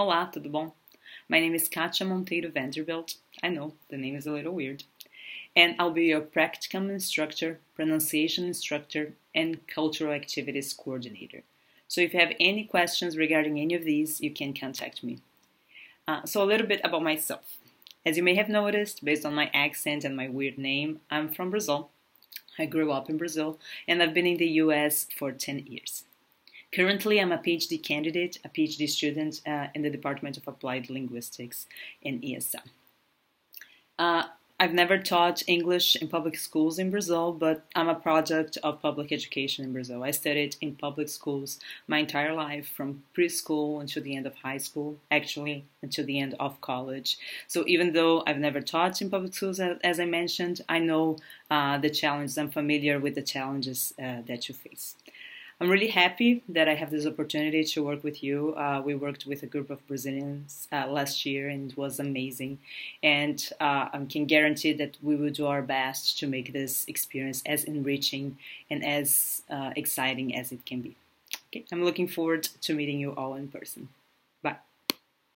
Olá, tudo bom? My name is Katia Monteiro Vanderbilt. I know, the name is a little weird. And I'll be your practicum instructor, pronunciation instructor, and cultural activities coordinator. So if you have any questions regarding any of these, you can contact me. Uh, so a little bit about myself. As you may have noticed, based on my accent and my weird name, I'm from Brazil. I grew up in Brazil and I've been in the US for 10 years. Currently, I'm a PhD candidate, a PhD student uh, in the Department of Applied Linguistics in ESL. Uh, I've never taught English in public schools in Brazil, but I'm a product of public education in Brazil. I studied in public schools my entire life, from preschool until the end of high school, actually, until the end of college. So even though I've never taught in public schools, as I mentioned, I know uh, the challenges, I'm familiar with the challenges uh, that you face. I'm really happy that I have this opportunity to work with you. Uh, we worked with a group of Brazilians uh, last year and it was amazing. And uh, I can guarantee that we will do our best to make this experience as enriching and as uh, exciting as it can be. Okay, I'm looking forward to meeting you all in person. Bye.